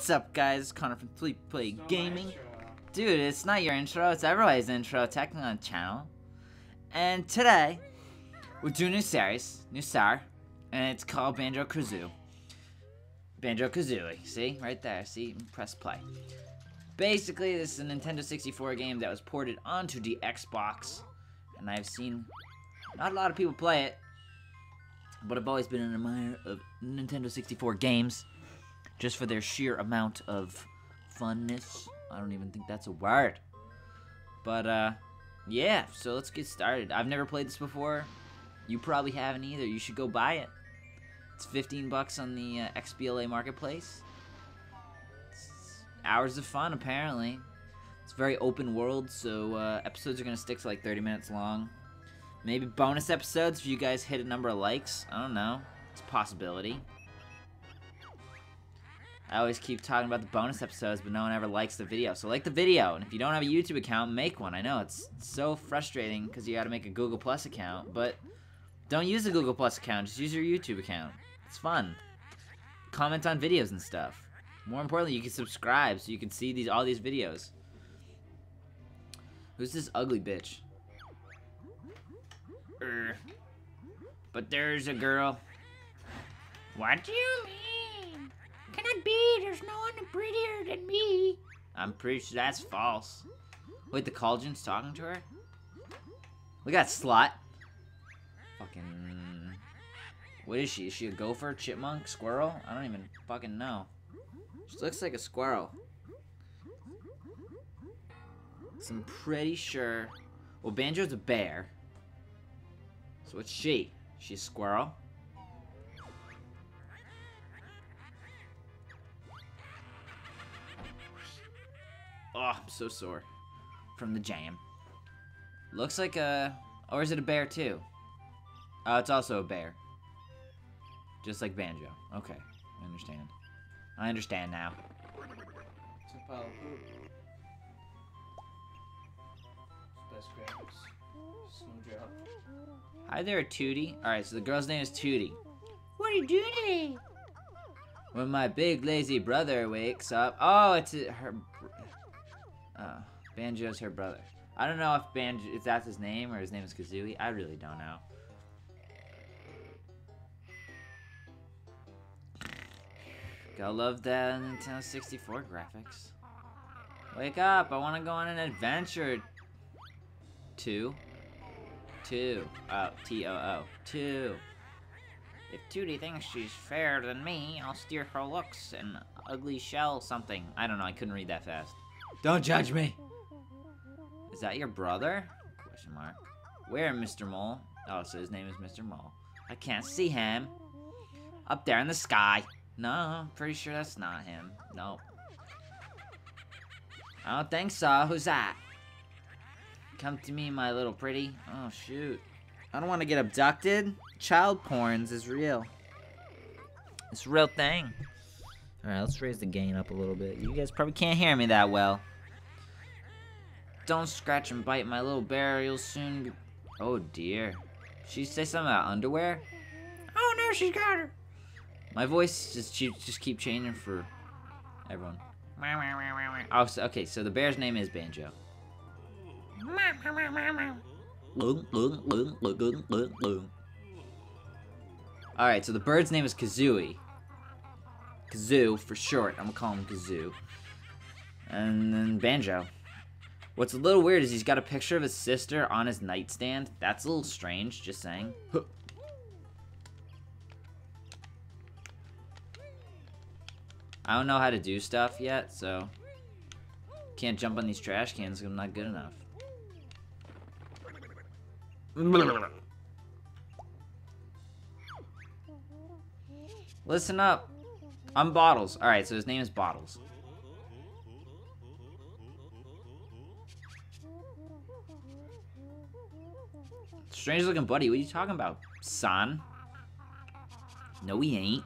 What's up, guys? Connor from Three Play Gaming. Dude, it's not your intro, it's everybody's intro, technically on the channel. And today, we're doing a new series, new star, and it's called Banjo Kazooie. Banjo Kazooie, see? Right there, see? Press play. Basically, this is a Nintendo 64 game that was ported onto the Xbox, and I've seen not a lot of people play it, but I've always been an admirer of Nintendo 64 games just for their sheer amount of funness. I don't even think that's a word. But, uh, yeah, so let's get started. I've never played this before. You probably haven't either. You should go buy it. It's 15 bucks on the uh, XBLA Marketplace. It's hours of fun, apparently. It's very open world, so uh, episodes are going to stick to like 30 minutes long. Maybe bonus episodes if you guys hit a number of likes. I don't know. It's a possibility. I always keep talking about the bonus episodes, but no one ever likes the video. So like the video, and if you don't have a YouTube account, make one. I know, it's so frustrating because you gotta make a Google Plus account, but don't use the Google Plus account, just use your YouTube account. It's fun. Comment on videos and stuff. More importantly, you can subscribe so you can see these all these videos. Who's this ugly bitch? But there's a girl. What do you mean? Cannot be. There's no one prettier than me. I'm pretty sure that's false. Wait, the cauldron's talking to her? We got Slot. Fucking... What is she? Is she a gopher, chipmunk, squirrel? I don't even fucking know. She looks like a squirrel. So I'm pretty sure... Well, Banjo's a bear. So what's she? She's a squirrel. Oh, I'm so sore. From the jam. Looks like a... Or is it a bear too? Oh, it's also a bear. Just like Banjo. Okay, I understand. I understand now. Hi there, Tootie. Alright, so the girl's name is Tootie. What are you doing today? When my big lazy brother wakes up... Oh, it's a, her... Uh, Banjo's her brother. I don't know if Banjo... If that's his name or his name is Kazooie. I really don't know. Gotta love that Nintendo 64 graphics. Wake up! I want to go on an adventure. Two. Two. Oh, T-O-O. Two. If Tootie thinks she's fairer than me, I'll steer her looks and ugly shell something. I don't know, I couldn't read that fast. Don't judge me! Is that your brother? Question mark. Where, Mr. Mole? Oh, so his name is Mr. Mole. I can't see him. Up there in the sky. No, I'm pretty sure that's not him. Nope. I don't think so. Who's that? Come to me, my little pretty. Oh, shoot. I don't want to get abducted. Child porns is real. It's a real thing. Alright, let's raise the gain up a little bit. You guys probably can't hear me that well. Don't scratch and bite my little bear. You'll soon be... Oh, dear. She say something about underwear? Oh no, she's got her. My voice just just keep changing for everyone. Oh, so, okay, so the bear's name is Banjo. Alright, so the bird's name is Kazooie. Kazoo for short. I'm gonna call him Kazoo. And then Banjo. What's a little weird is he's got a picture of his sister on his nightstand. That's a little strange, just saying. I don't know how to do stuff yet, so... Can't jump on these trash cans I'm not good enough. Listen up. I'm Bottles. Alright, so his name is Bottles. Strange looking buddy. What are you talking about, son? No, he ain't.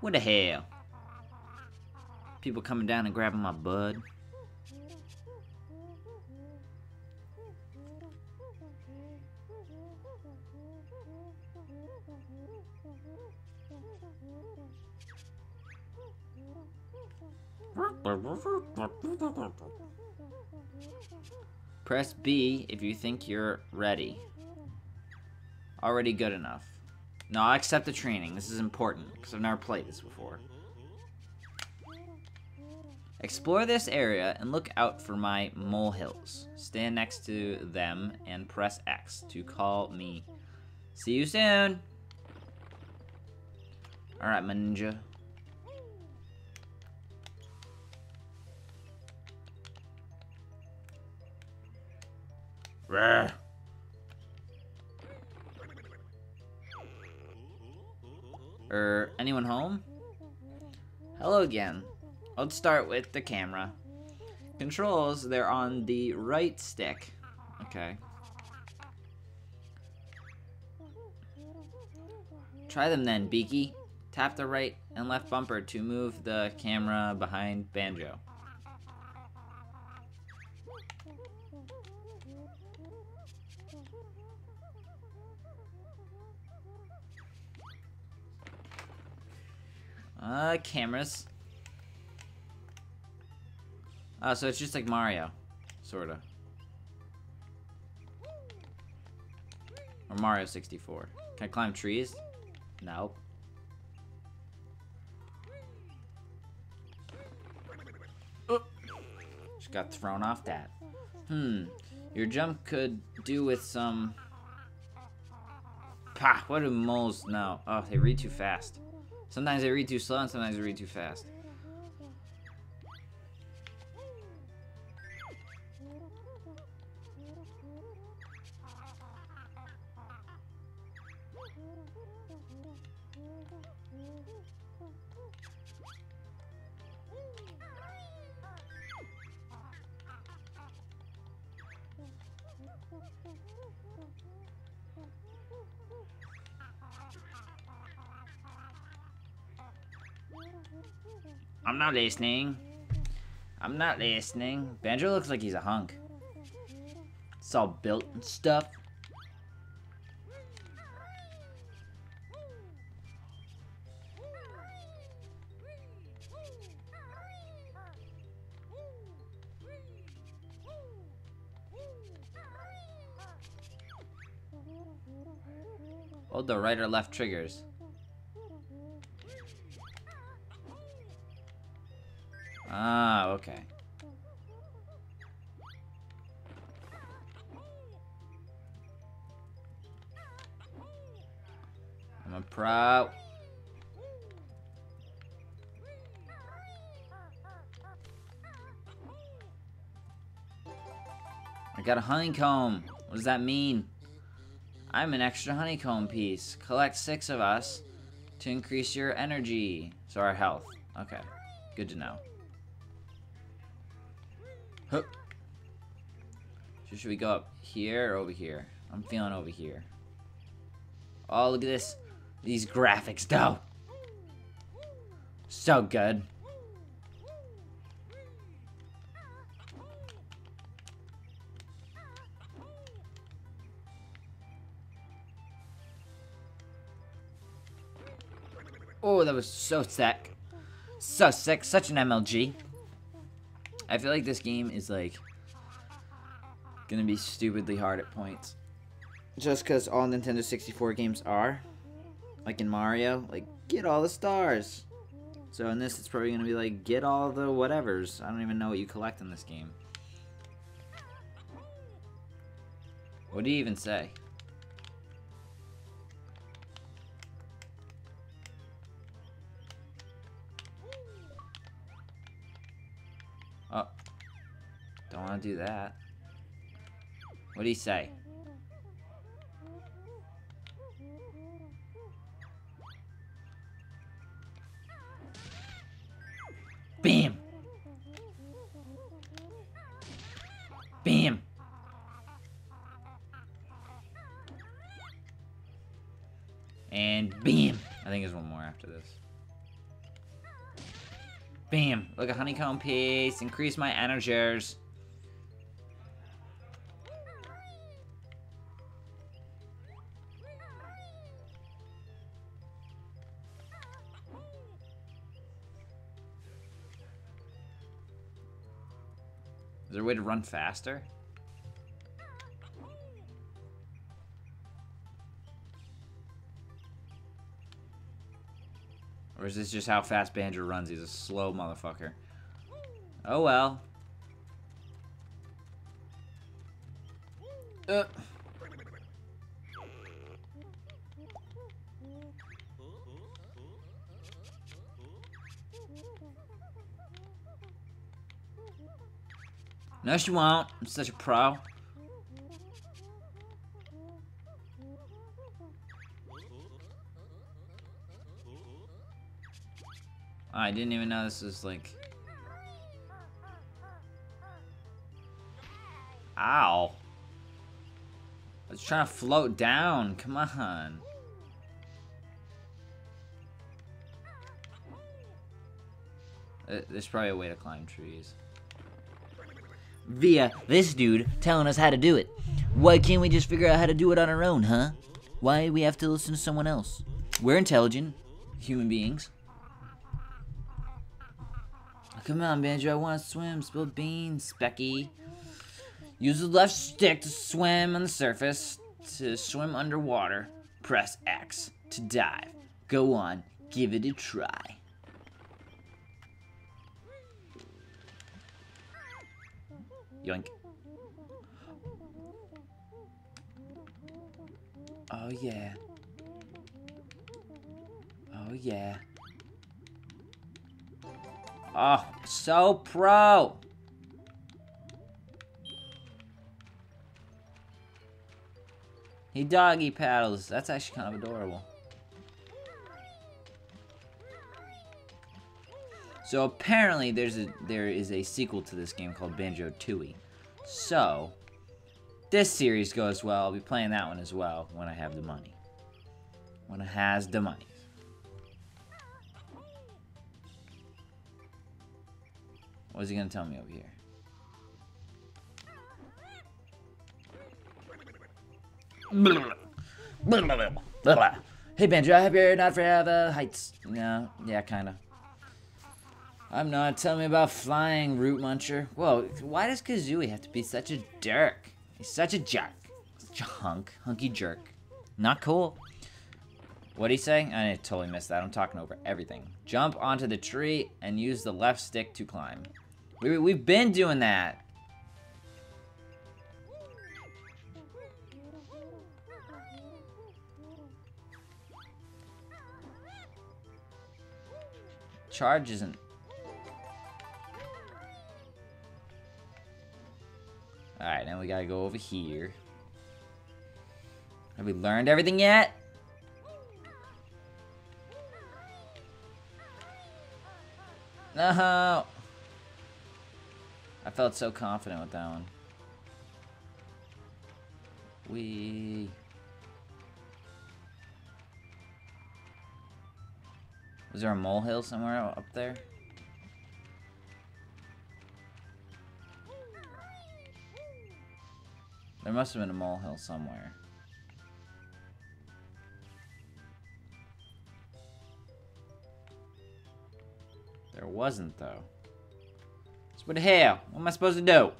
What the hell? People coming down and grabbing my bud. Press B if you think you're ready. Already good enough. No, I accept the training. This is important, because I've never played this before. Explore this area and look out for my molehills. Stand next to them and press X to call me. See you soon! Alright, my ninja. Rah. Er, anyone home? Hello again. Let's start with the camera. Controls, they're on the right stick. Okay. Try them then, Beaky. Tap the right and left bumper to move the camera behind Banjo. Uh, cameras. Oh, so it's just like Mario. Sorta. Or Mario 64. Can I climb trees? Nope. Oh. Just got thrown off that. Hmm. Your jump could do with some... Pah, what do moles know? Oh, they read too fast. Sometimes they read too slow and sometimes they read too fast. Not listening. I'm not listening. Banjo looks like he's a hunk. It's all built and stuff. Hold the right or left triggers. Ah, okay. I'm a pro. I got a honeycomb. What does that mean? I'm an extra honeycomb piece. Collect six of us to increase your energy. So our health. Okay. Good to know. So should we go up here or over here? I'm feeling over here. Oh, look at this. These graphics, though. So good. Oh, that was so sick. So sick. Such an MLG. I feel like this game is like gonna be stupidly hard at points. Just because all Nintendo 64 games are. Like in Mario, like get all the stars. So in this, it's probably gonna be like get all the whatevers. I don't even know what you collect in this game. What do you even say? Oh. Don't want to do that. What do you say? A piece. Increase my energies. Is there a way to run faster? Or is this just how fast Banjo runs? He's a slow motherfucker. Oh well. Uh. No, she won't. I'm such a pro. I didn't even know this was like... I was trying to float down. Come on. Uh, There's probably a way to climb trees. Via this dude telling us how to do it. Why can't we just figure out how to do it on our own, huh? Why we have to listen to someone else? We're intelligent human beings. Come on, Banjo, I want to swim. Spill beans, Becky. Use the left stick to swim on the surface. To swim underwater, press X. To dive, go on, give it a try. Yoink. Oh yeah. Oh yeah. Oh, so pro. He doggy paddles. That's actually kind of adorable. So apparently there's a there is a sequel to this game called Banjo Tooie. So this series goes well. I'll be playing that one as well when I have the money. When it has the money. What is he gonna tell me over here? Hey Banjo, I hope you're not afraid of uh, heights. No, yeah, kinda. I'm not. Tell me about flying, root muncher. Whoa, why does Kazooie have to be such a jerk? He's such a jerk. Such a hunk. Hunky jerk. Not cool. What'd he say? I totally missed that. I'm talking over everything. Jump onto the tree and use the left stick to climb. We, we've been doing that. Charge isn't... Alright, now we gotta go over here. Have we learned everything yet? No! I felt so confident with that one. We. Was there a molehill somewhere up there? There must have been a molehill somewhere. There wasn't, though. So what the hell? What am I supposed to do?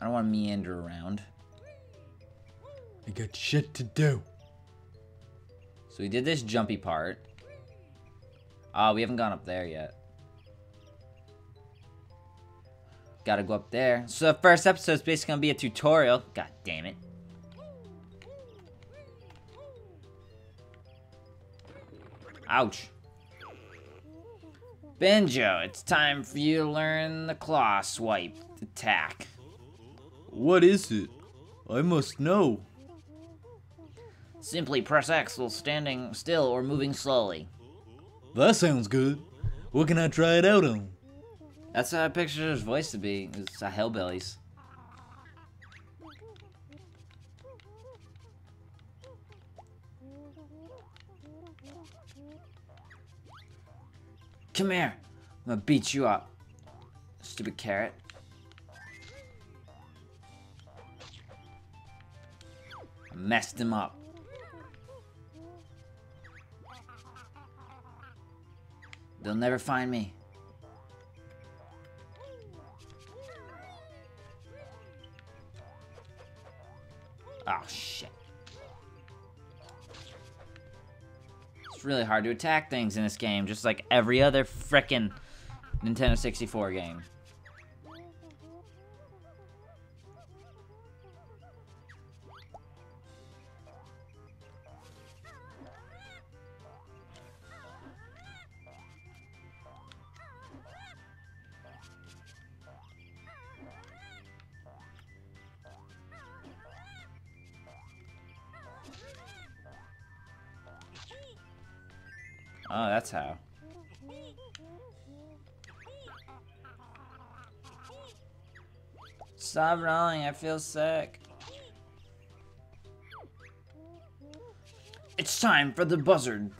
I don't want to meander around. I got shit to do. So we did this jumpy part. Ah, we haven't gone up there yet. Gotta go up there. So the first episode is basically gonna be a tutorial. God damn it. Ouch. Banjo, it's time for you to learn the claw swipe attack. What is it? I must know. Simply press X while standing still or moving slowly. That sounds good. What can I try it out on? That's how I pictured his voice to be. It's a hellbillies. Come here. I'm gonna beat you up. Stupid carrot. I messed him up. They'll never find me. Oh, shit. It's really hard to attack things in this game, just like every other frickin' Nintendo 64 game. Stop rolling, I feel sick. It's time for the buzzard.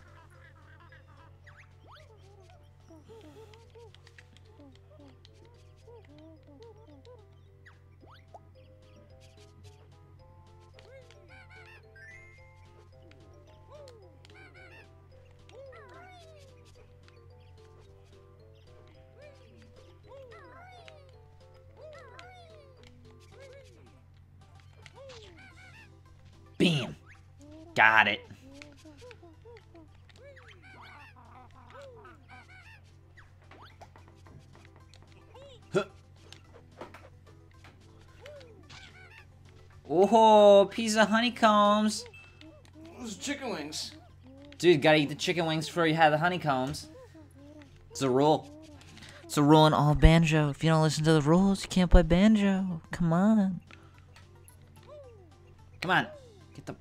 Piece of honeycombs. Those chicken wings. Dude, gotta eat the chicken wings before you have the honeycombs. It's a rule. It's a rule in all banjo. If you don't listen to the rules, you can't play banjo. Come on. Come on. Get the...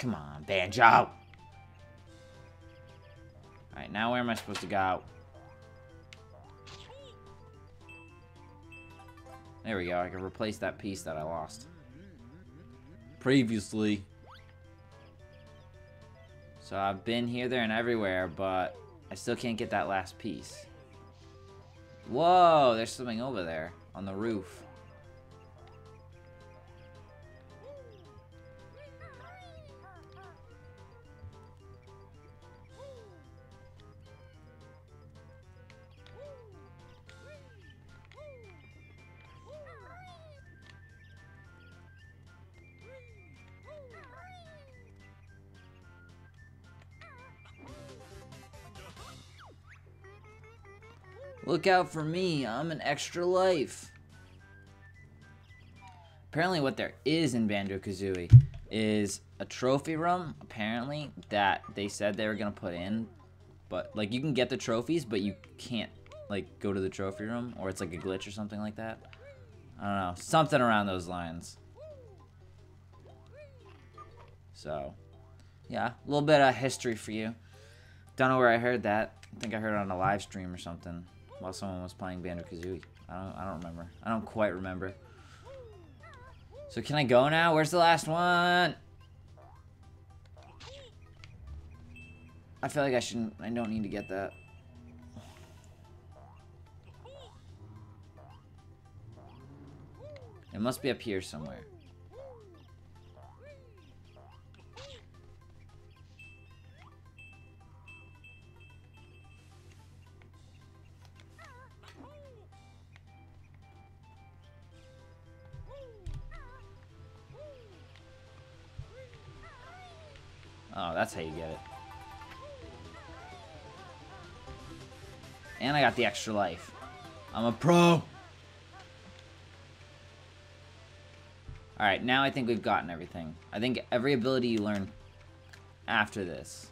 Come on, Banjo. Alright, now where am I supposed to go? There we go. I can replace that piece that I lost. Previously. So I've been here, there, and everywhere, but I still can't get that last piece. Whoa, there's something over there on the roof. Look out for me, I'm an extra life. Apparently what there is in Banjo-Kazooie is a trophy room, apparently, that they said they were going to put in. But, like, you can get the trophies, but you can't, like, go to the trophy room, or it's like a glitch or something like that. I don't know, something around those lines. So, yeah, a little bit of history for you. Don't know where I heard that. I think I heard it on a live stream or something while someone was playing Banjo-Kazooie. I don't, I don't remember. I don't quite remember. So can I go now? Where's the last one? I feel like I shouldn't, I don't need to get that. It must be up here somewhere. The extra life. I'm a pro! Alright, now I think we've gotten everything. I think every ability you learn after this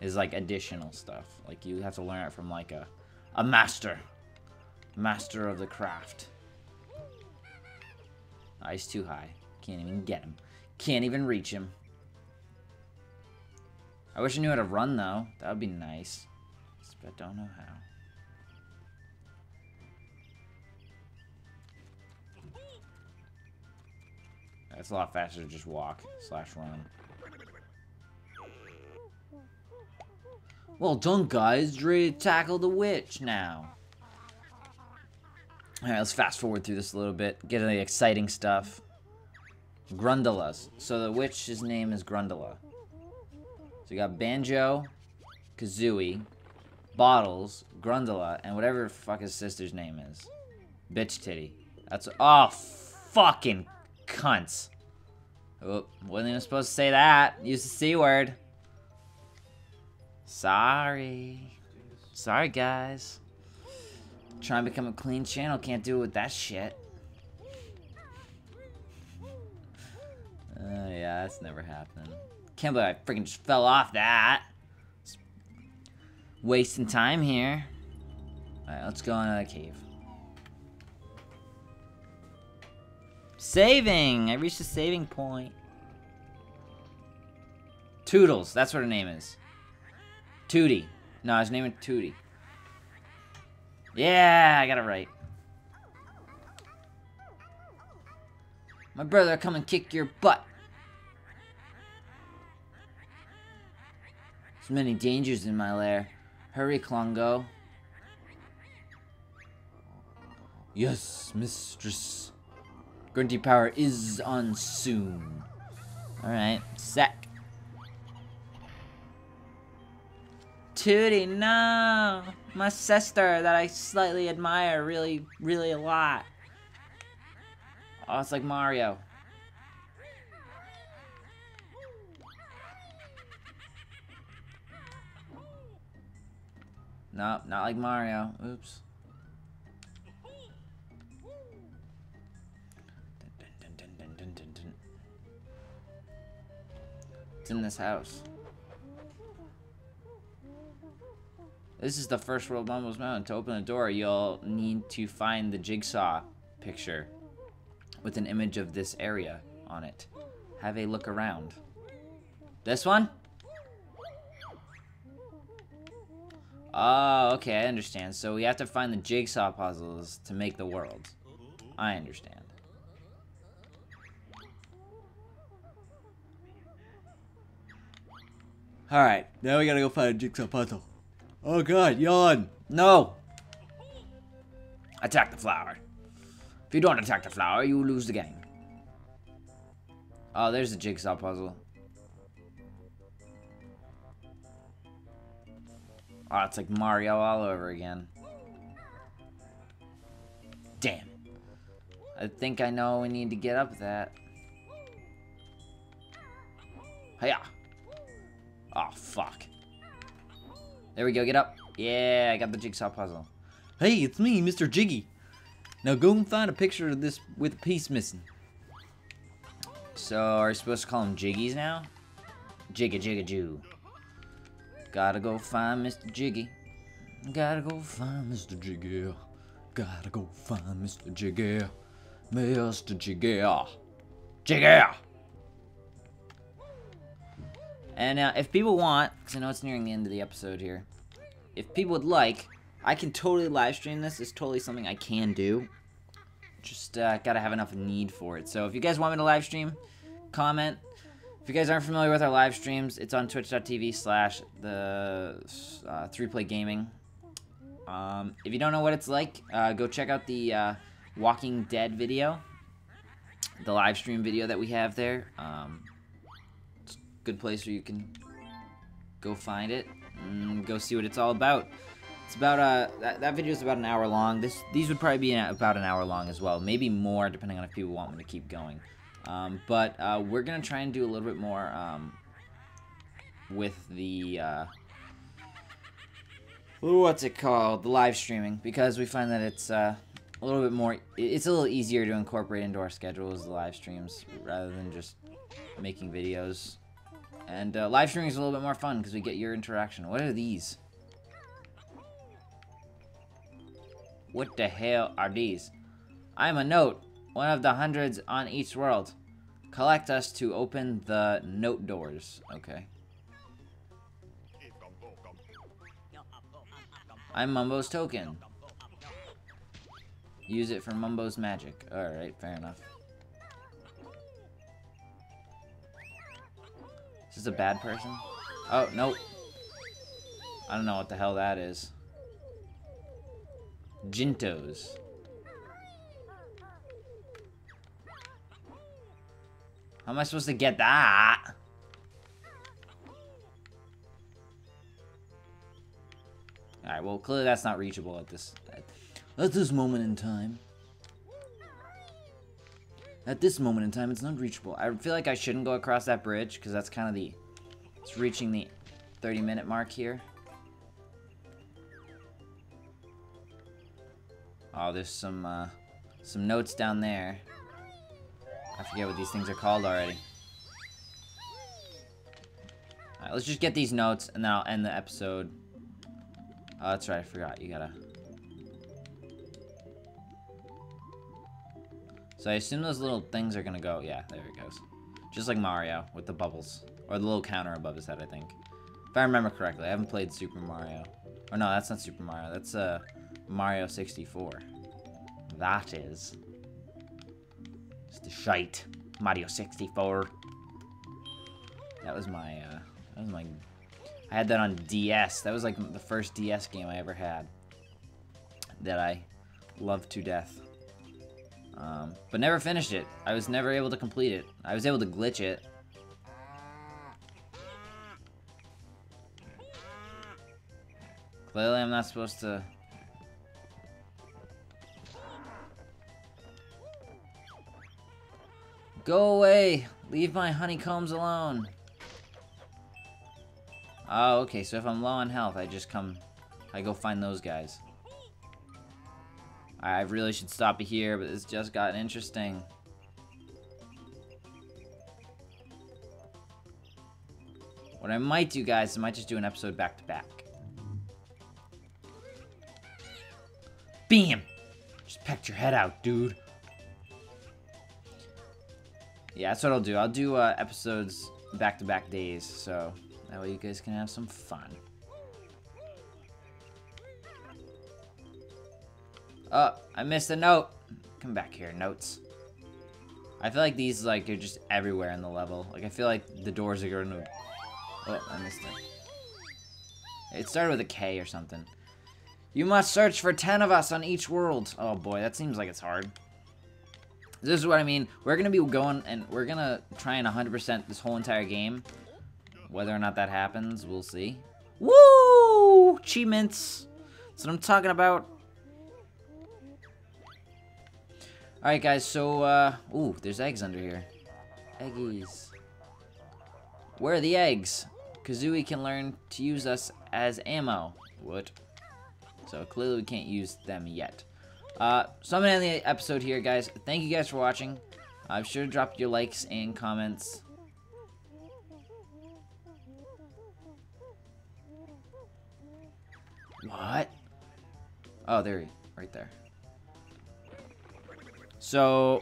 is like additional stuff. Like you have to learn it from like a, a master. Master of the craft. Oh, he's too high. Can't even get him. Can't even reach him. I wish I knew how to run, though. That would be nice. But don't know how. That's a lot faster to just walk slash run. Well done, guys. Ready to tackle the witch now. Alright, let's fast forward through this a little bit. Get to the exciting stuff. Grundalas. So the witch's name is Grundala. So you got Banjo, Kazooie, Bottles, Grundala, and whatever fuck his sister's name is. Bitch Titty. That's oh fucking cunts. Oh, wasn't even supposed to say that. Use the C word. Sorry. Sorry, guys. Trying to become a clean channel. Can't do it with that shit. Uh, yeah, that's never happened. Can't believe I freaking just fell off that. Just wasting time here. Alright, let's go into the cave. Saving! I reached a saving point. Toodles, that's what her name is. Tootie. No, his name is Tootie. Yeah, I got it right. My brother come and kick your butt. There's many dangers in my lair. Hurry, Klungo. Yes, mistress. Grunty power is on soon. Alright, set. Tootie, no! My sister that I slightly admire really, really a lot. Oh, it's like Mario. Nope, not like Mario. Oops. In this house. This is the first world Mumbo's Mountain. To open the door, you'll need to find the jigsaw picture with an image of this area on it. Have a look around. This one? Oh, okay, I understand. So we have to find the jigsaw puzzles to make the world. I understand. Alright, now we gotta go find a jigsaw puzzle. Oh god, yawn! No! Attack the flower. If you don't attack the flower, you lose the game. Oh, there's a jigsaw puzzle. Oh, it's like Mario all over again. Damn. I think I know we need to get up that. Hiya. Oh, fuck. There we go, get up. Yeah, I got the jigsaw puzzle. Hey, it's me, Mr. Jiggy. Now go and find a picture of this with a piece missing. So, are we supposed to call him Jiggies now? Jigga Jigga Jew. Gotta go find Mr. Jiggy. Gotta go find Mr. Jiggy. Gotta go find Mr. Jiggy. Mr. Jiggy. Jiggy! And uh, if people want, because I know it's nearing the end of the episode here, if people would like, I can totally live stream this. It's totally something I can do. Just uh, gotta have enough need for it. So if you guys want me to live stream, comment. If you guys aren't familiar with our live streams, it's on twitch.tv slash the uh, 3play gaming. Um, if you don't know what it's like, uh, go check out the uh, Walking Dead video. The live stream video that we have there. Um, good place where you can go find it and go see what it's all about. It's about uh that, that video is about an hour long. This these would probably be about an hour long as well, maybe more depending on if people want me to keep going. Um, but uh, we're gonna try and do a little bit more um, with the uh, what's it called, the live streaming, because we find that it's uh, a little bit more. It's a little easier to incorporate into our schedules the live streams rather than just making videos. And uh, live streaming is a little bit more fun because we get your interaction. What are these? What the hell are these? I'm a note, one of the hundreds on each world. Collect us to open the note doors. Okay. I'm Mumbo's token. Use it for Mumbo's magic. Alright, fair enough. Is this a bad person? Oh, nope. I don't know what the hell that is. Jintos. How am I supposed to get that? Alright, well, clearly that's not reachable at this at, at this moment in time. At this moment in time, it's unreachable. I feel like I shouldn't go across that bridge because that's kind of the. It's reaching the 30 minute mark here. Oh, there's some uh, some notes down there. I forget what these things are called already. Alright, let's just get these notes and then I'll end the episode. Oh, that's right, I forgot. You gotta. So I assume those little things are gonna go. Yeah, there it goes. Just like Mario with the bubbles. Or the little counter above his head, I think. If I remember correctly. I haven't played Super Mario. Or no, that's not Super Mario. That's uh, Mario 64. That is. It's the shite. Mario 64. That was my, uh, that was my, I had that on DS. That was like the first DS game I ever had. That I loved to death. Um, but never finished it. I was never able to complete it. I was able to glitch it. Clearly I'm not supposed to... Go away! Leave my honeycombs alone! Oh, okay, so if I'm low on health, I just come... I go find those guys. I really should stop it here, but it's just gotten interesting. What I might do, guys, I might just do an episode back to back. Bam! Just pecked your head out, dude. Yeah, that's what I'll do. I'll do uh, episodes back-to-back -back days, so that way you guys can have some fun. Oh, I missed a note. Come back here, notes. I feel like these like are just everywhere in the level. Like I feel like the doors are going to. Oh, I missed it. It started with a K or something. You must search for ten of us on each world. Oh boy, that seems like it's hard. This is what I mean. We're gonna be going and we're gonna try and 100% this whole entire game. Whether or not that happens, we'll see. Woo! Achievements. That's what I'm talking about. Alright, guys, so, uh... Ooh, there's eggs under here. Eggies. Where are the eggs? Kazooie can learn to use us as ammo. What? So, clearly we can't use them yet. Uh, so I'm to end the episode here, guys. Thank you guys for watching. I'm sure to drop your likes and comments. What? Oh, there, he, right there. So,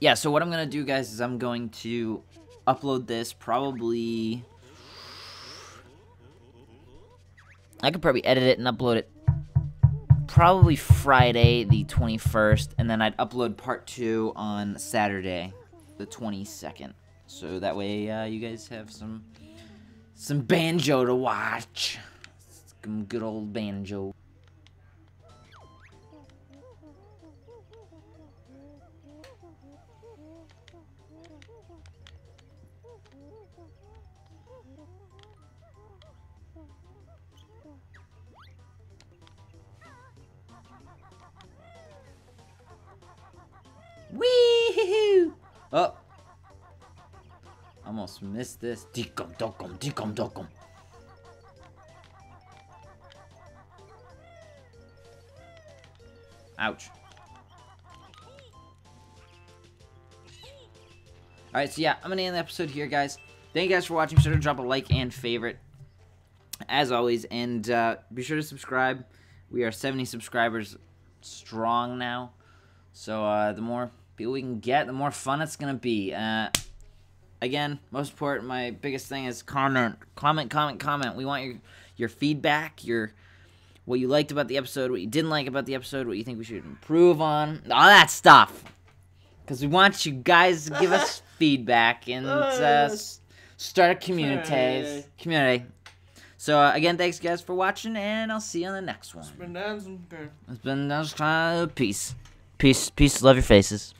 yeah, so what I'm going to do, guys, is I'm going to upload this probably... I could probably edit it and upload it probably Friday the 21st, and then I'd upload part 2 on Saturday the 22nd. So that way uh, you guys have some some banjo to watch. Some good old banjo. Missed this. Dikum dokum, dikum dokum. Ouch. Alright, so yeah, I'm to end the episode here, guys. Thank you guys for watching. Be sure to drop a like and favorite, as always. And uh, be sure to subscribe. We are 70 subscribers strong now. So uh, the more people we can get, the more fun it's going to be. Uh, again, most important, my biggest thing is comment, comment, comment, comment. We want your your feedback, your what you liked about the episode, what you didn't like about the episode, what you think we should improve on, all that stuff. Because we want you guys to give us feedback and uh, start a community. Community. So uh, again, thanks guys for watching, and I'll see you on the next one. Been dancing. Okay. It's been uh, peace, peace, peace. Love your faces.